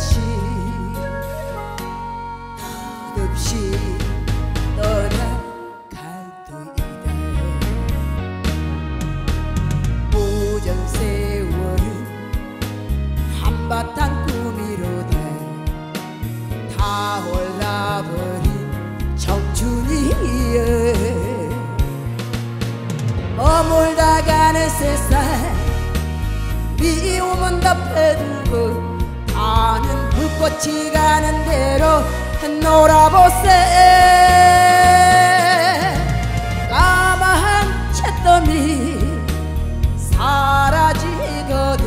것이 끝없이 떠나갈 터이다 오전 세월은 한바탕 꿈이로다 다 홀라버린 청춘이여 머물다 가는 세상 미움은 덮어두고 불꽃이 가는 대로 놀아보세. 까마한 채더미 사라지거든.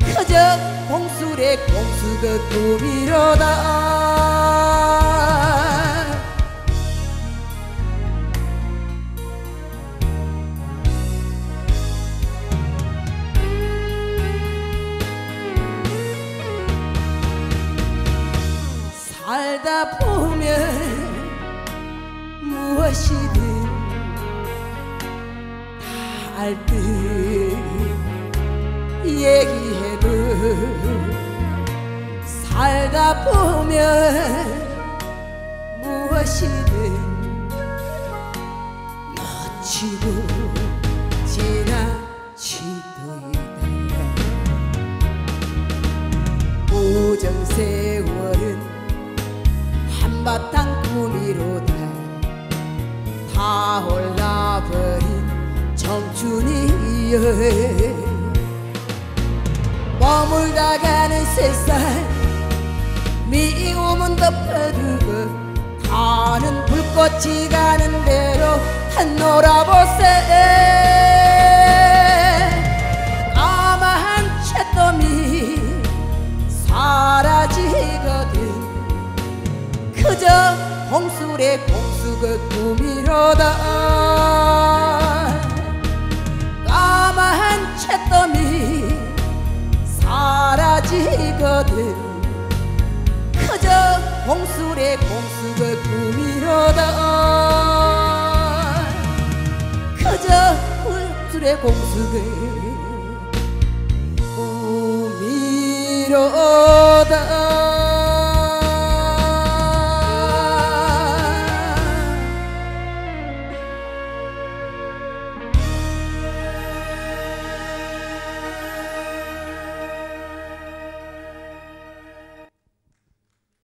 그저 공술의 공수가 꿈이로다 살다 보면 무엇이든 다 알 듯 얘기해도 살다 보면 무엇이든 놓치고 한바탕 꿈이로다 다 올라버린 청춘이여 머물다 가는 세상 미움은 덮어두고 가는 불꽃이 가는 대로 한 놀아보세 그저 홍술의 공수가 꿈이로다. 까마한 채더미 사라지거든. 그저 홍술의 공수가 꿈이로다. 그저 홍술의 공수가 꿈이로다